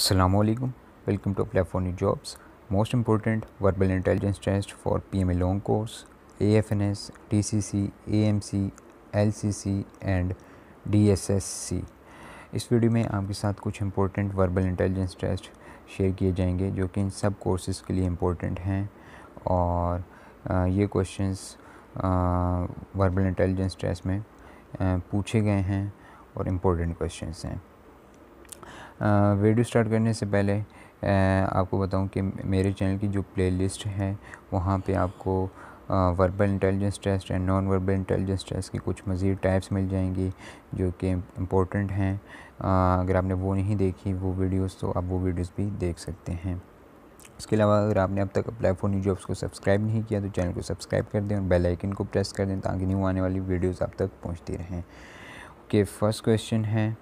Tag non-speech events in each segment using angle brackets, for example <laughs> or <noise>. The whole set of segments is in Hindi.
Assalamualaikum. Welcome to Apply for New Jobs. Most important verbal intelligence test for PMA long course, AFNS, TCC, AMC, LCC and DSSC. इस वीडियो में आपके साथ कुछ important verbal intelligence test share किए जाएँगे जो कि इन सब कोर्सेज़ के लिए इम्पोर्टेंट हैं और ये क्वेश्चंस वर्बल इंटेलिजेंस टेस्ट में पूछे गए हैं और इम्पोर्टेंट क्वेश्चंस हैं वीडियो स्टार्ट करने से पहले आपको बताऊँ कि मेरे चैनल की जो प्लेलिस्ट है, वहाँ पे आपको verbal intelligence test and non verbal intelligence test की कुछ मज़ीद टाइप्स मिल जाएँगी, जो कि इम्पोर्टेंट हैं। अगर आपने वो नहीं देखी, वो वीडियोस तो आप वो वीडियोस भी देख सकते हैं। इसके अलावा अगर आपने अब तक अप्लाई फॉर न्यू जॉब्स को सब्सक्राइब नहीं किया तो चैनल को सब्सक्राइब कर दें और बेल आइकन को प्रेस कर दें, ताकि न्यू आने वाली वीडियोस आप तक पहुँचती रहें। ओके फ़र्स्ट क्वेश्चन है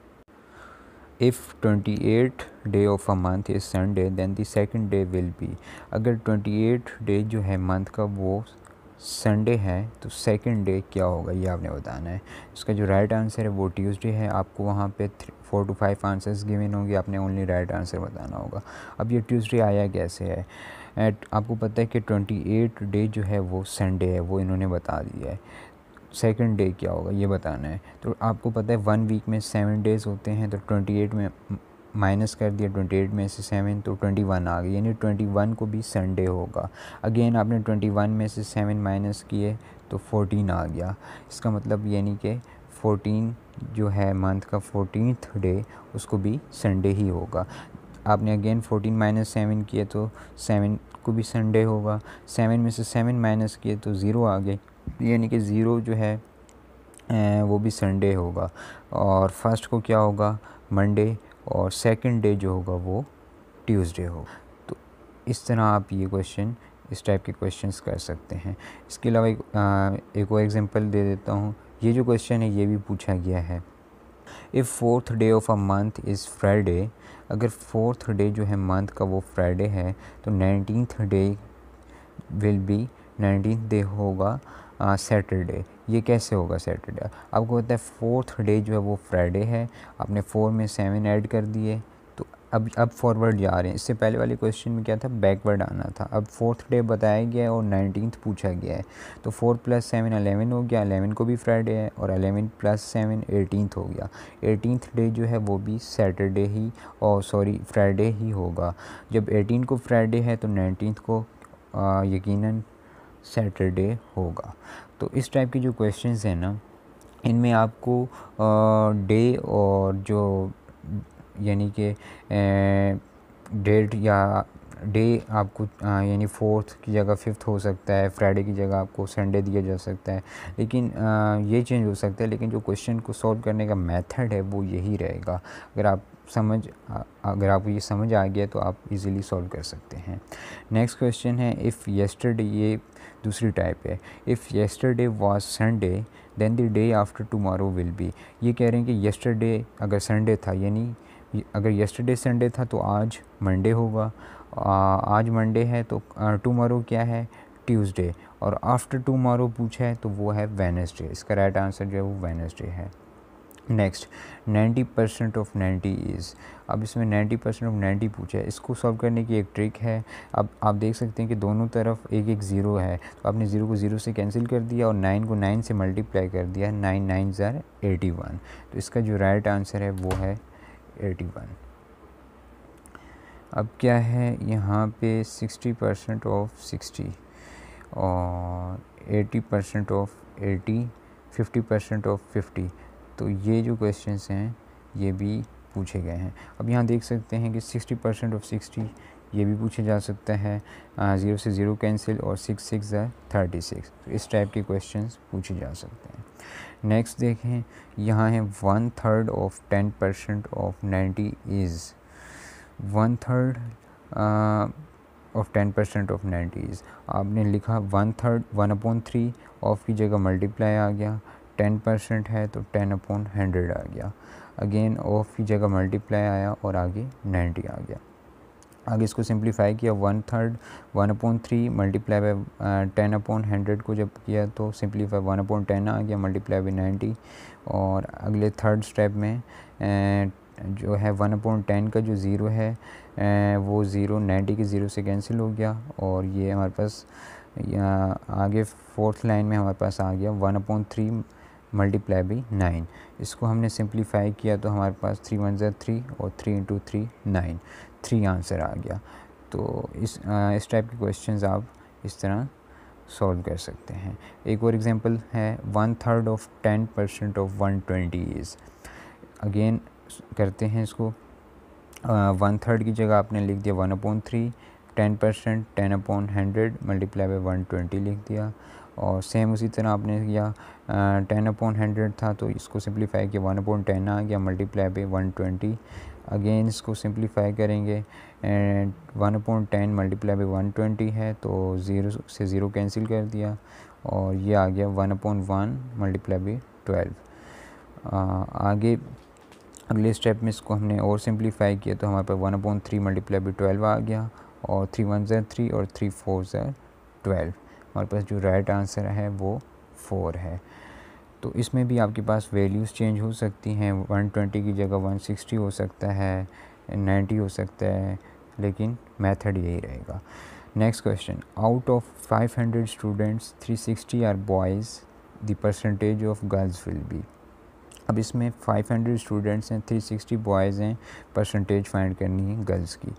twenty eight day of a month is Sunday then the second day will be अगर ट्वेंटी एट डे जो है मंथ का वो संडे है तो सेकंड डे क्या होगा? ये आपने बताना है। इसका जो राइट आंसर है वो ट्यूसडे है। आपको वहाँ पे four two five answers given होंगे। आपने ओनली राइट आंसर बताना होगा। अब ये ट्यूसडे आया कैसे है? एट आपको पता है कि ट्वेंटी एट डे जो है वो संडे है। वो इन्होंने बता दिया है। सेकंड डे क्या होगा, ये बताना है। तो आपको पता है वन वीक में सेवन डेज़ होते हैं तो ट्वेंटी एट में माइनस कर दिया ट्वेंटी एट में से सेवन तो ट्वेंटी वन आ गई यानी ट्वेंटी वन को भी संडे होगा। अगेन आपने ट्वेंटी वन में से सेवन माइनस किए तो फोर्टीन आ गया। इसका मतलब यानी कि फोर्टीन जो है मंथ का फोर्टीन डे उसको भी संडे ही होगा। आपने अगेन फोर्टीन माइनस सेवन किए तो सेवन को भी संडे होगा। सेवन में से सेवन माइनस किए तो ज़ीरो आ गए। यानी कि ज़ीरो जो है वो भी संडे होगा। और फ़र्स्ट को क्या होगा? मंडे और सेकंड डे जो होगा वो ट्यूसडे होगा। तो इस तरह आप ये क्वेश्चन इस टाइप के क्वेश्चंस कर सकते हैं। इसके अलावा एक, एक और एग्जांपल दे देता हूँ। ये जो क्वेश्चन है ये भी पूछा गया है। If fourth day of a month is Friday अगर फोर्थ डे जो है मंथ का वो फ्राइडे है तो nineteen day will be nineteen day होगा। सैटरडे। ये कैसे होगा सैटरडे? आपको पता है, फोर्थ डे जो है वो फ्राइडे है। आपने फोर में सेवन ऐड कर दिए। तो अब अब फॉरवर्ड जा रहे हैं। इससे पहले वाले क्वेश्चन में क्या था? बैकवर्ड आना था। अब फोर्थ डे बताया गया है और नाइनटीन पूछा गया है। तो फोर प्लस सेवन अलेवन हो गया। अलेवन को भी फ्राइडे है और अलेवन प्लस सेवन एटीन हो गया। एटीन डे जो है वो भी सैटरडे ही और सॉरी, फ्राइडे ही होगा। जब एटीन को फ्राइडे है तो नाइनटीन को यकीनन सैटरडे होगा। तो इस टाइप की जो क्वेश्चंस हैं ना इनमें आपको डे और जो यानी कि डेट या डे आपको यानी फोर्थ की जगह फिफ्थ हो सकता है फ्राइडे की जगह आपको संडे दिया जा सकता है। लेकिन आ, ये चेंज हो सकता है लेकिन जो क्वेश्चन को सॉल्व करने का मेथड है वो यही रहेगा। अगर आप समझ अगर आपको ये समझ आ गया तो आप इजीली सॉल्व कर सकते हैं। नेक्स्ट क्वेश्चन है इफ़ येस्टरडे ये दूसरी टाइप है। If yesterday was Sunday then the day after tomorrow will be ये कह रहे हैं कि येस्टरडे अगर संडे था, यानी अगर येस्टरडे संडे था तो आज मंडे होगा। आज मंडे है तो टमारो क्या है? ट्यूसडे और आफ्टर टमारो पूछा है तो वो है वेनसडे इसका राइट आंसर जो है वो वेनसडे है। नेक्स्ट 90 परसेंट ऑफ़ 90 इज़ अब इसमें 90 परसेंट ऑफ़ 90 पूछा। है इसको सॉल्व करने की एक ट्रिक है। अब, आप देख सकते हैं कि दोनों तरफ़ एक एक ज़ीरो है। तो आपने ज़ीरो को ज़ीरो से कैंसिल कर दिया और नाइन को नाइन से मल्टीप्लाई कर दिया नाइन नाइन ज़ार एटी वन तो इसका जो राइट right आंसर है, वो है एटी वन अब क्या है? यहाँ पे सिक्सटी परसेंट ऑफ़ सिक्सटी और eighty percent of eighty fifty percent of fifty तो ये जो क्वेश्चंस हैं, ये भी पूछे गए हैं। अब यहाँ देख सकते हैं कि सिक्सटी परसेंट ऑफ़ सिक्सटी ये भी पूछा जा सकता है। ज़ीरो से ज़ीरो कैंसिल और सिक्स सिक्स थर्टी सिक्स तो इस टाइप के क्वेश्चंस पूछे जा सकते हैं। नेक्स्ट देखें, यहाँ है one third of ten percent of ninety is one third of ten percent of nineties आपने लिखा one third one upon three of की जगह मल्टीप्लाई आ गया। टेन परसेंट है तो टेन अपॉन हंड्रेड आ गया। अगेन ऑफ़ की जगह मल्टीप्लाई आया और आगे नाइन्टी आ गया। आगे इसको सिंप्लीफाई किया one third one upon three multiply by ten upon hundred को जब किया तो सिंप्लीफाई वन अपॉन टेन आ गया मल्टीप्लाई बाई नाइन्टी और अगले थर्ड स्टेप में जो है वन अपॉइंट टेन का जो ज़ीरो है वो ज़ीरो नाइन्टी के ज़ीरो से कैंसिल हो गया और ये हमारे पास आगे फोर्थ लाइन में हमारे पास आ गया one upon three multiply by nine इसको हमने सिंप्लीफाई किया तो हमारे पास थ्री वन ज़र थ्री और three into three nine three answer आ गया. तो इस आ, इस टाइप के क्वेश्चंस आप इस तरह सॉल्व कर सकते हैं. एक और एग्जांपल है one third of ten percent of one twenty is again करते हैं इसको. वन थर्ड की जगह आपने लिख दिया one upon three ten percent ten upon hundred multiply by one twenty लिख दिया. और सेम उसी तरह आपने किया टेन अपॉन हंड्रेड था तो इसको सिंप्लीफाई किया वन अपॉन टेन आ गया multiply by one twenty again इसको सिंप्लीफाई करेंगे and one upon ten multiply by one twenty है तो ज़ीरो से ज़ीरो कैंसिल कर दिया, और ये आ गया one upon one multiply by twelve आगे, अगले स्टेप में इसको हमने और सिंप्लीफाई किया तो हमारे पास one upon three multiply by twelve आ गया, और थ्री वन ज़र थ्री और थ्री फोर ज़र ट्वेल्व हमारे पास जो राइट आंसर है वो फोर है। तो इसमें भी आपके पास वैल्यूज़ चेंज हो सकती हैं 120 की जगह 160 हो सकता है 90 हो सकता है, लेकिन मेथड यही रहेगा। Next question out of 500 students 360 are boys the percentage of girls will be अब इसमें 500 स्टूडेंट्स हैं 360 बॉयज़ हैं परसेंटेज फाइंड करनी है गर्ल्स की।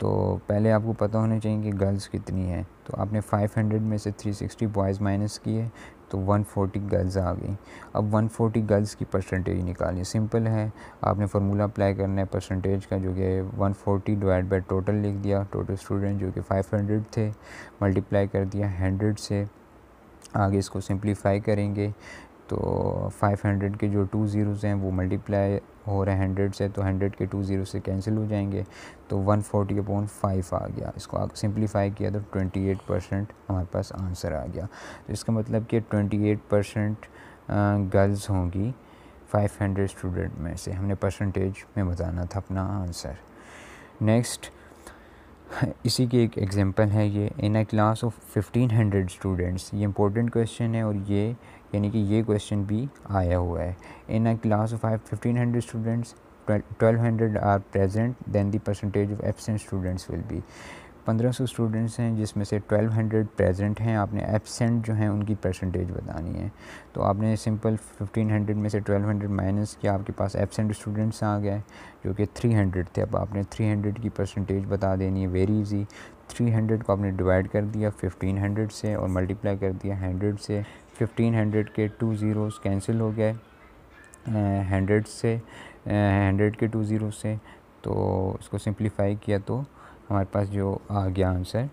तो पहले आपको पता होना चाहिए कि गर्ल्स कितनी है। तो आपने 500 में से 360 बॉयज़ माइनस किए तो 140 गर्ल्स आ गई। अब 140 गर्ल्स की परसेंटेज निकालिए। सिंपल है। आपने फार्मूला अप्लाई करना है परसेंटेज का, जो कि 140 डिवाइड बाई टोटल लिख दिया। टोटल स्टूडेंट जो कि 500 थे मल्टीप्लाई कर दिया 100 से। आगे इसको सिंप्लीफाई करेंगे। तो 500 के जो टू ज़ीरोज़ हैं, वो मल्टीप्लाई हो रहे हैं हंड्रेड से तो हंड्रेड के टू ज़ीरो से कैंसिल हो जाएँगे। तो वन फोर्टी अपॉन फाइव आ गया। इसको सिंप्लीफाई किया तो ट्वेंटी एट परसेंट हमारे पास आंसर आ गया। तो इसका मतलब कि ट्वेंटी एट परसेंट गर्ल्स होंगी फाइव हंड्रेड स्टूडेंट में से। हमने परसेंटेज में बताना था अपना आंसर नेक्स्ट <laughs> इसी की एक एग्जांपल है ये। In a class of fifteen hundred students ये इंपॉर्टेंट क्वेश्चन है और ये, यानी कि ये क्वेश्चन भी आया हुआ है। In a class of fifteen hundred students 1200 are present, then the percentage of absent students will be 1500 students हैं, जिसमें से 1200 प्रेजेंट हैं। आपने एबसेंट जो हैं, उनकी परसेंटेज बतानी है। तो आपने सिंपल 1500 में से 1200 माइनस किया, आपके पास एबसेंट स्टूडेंट्स आ गए, जो कि 300 थे। अब आपने 300 की परसेंटेज बता देनी है वेरी इजी 300 को आपने डिवाइड कर दिया 1500 से और मल्टीप्लाई कर दिया 100 से। 1500 के टू ज़ीरोज़ कैंसिल हो गए हंड्रेड से हंड्रेड के टू ज़ीरो से। तो इसको सिंप्लीफाई किया तो हमारे पास जो आ गया आंसर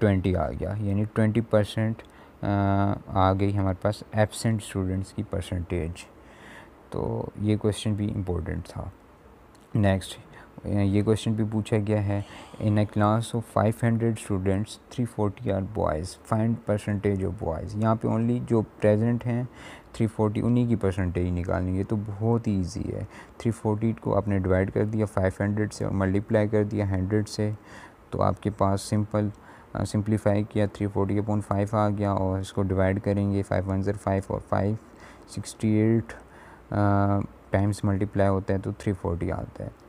ट्वेंटी आ गया। यानी ट्वेंटी परसेंट आ गई हमारे पास एबसेंट स्टूडेंट्स की परसेंटेज। तो ये क्वेश्चन भी इम्पोर्टेंट था। नेक्स्ट ये क्वेश्चन भी पूछा गया है। In a class of 500 students 340 are boys find percentage of boys यहाँ पे ओनली जो प्रेजेंट हैं 340 उन्हीं की परसेंटेज निकालनी है। तो बहुत ही। ईजी है 340 को आपने डिवाइड कर दिया 500 से और मल्टीप्लाई कर दिया 100 से। तो आपके पास सिंपल सिंप्लीफाई किया 340 फोर्टी अपॉन फाइव आ गया और इसको डिवाइड करेंगे फाइव वन ज़र फाइव और five sixty eight times multiply होता है तो 340 आता है।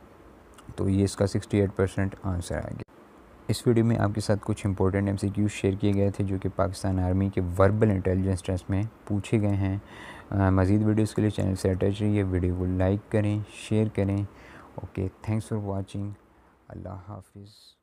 तो ये इसका 68 परसेंट आंसर आ गया इस वीडियो में आपके साथ कुछ इंपॉर्टेंट एम शेयर किए गए थे, जो कि पाकिस्तान आर्मी के वर्बल इंटेलिजेंस टेस्ट में पूछे गए हैं। मज़ीद वीडियोज़ के लिए चैनल से अटैच रहिए वीडियो को लाइक करें शेयर करें। ओके थैंक्स फॉर वॉचिंग अल्लाह हाफिज़।